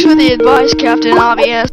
Thanks for the advice, Captain Obvious.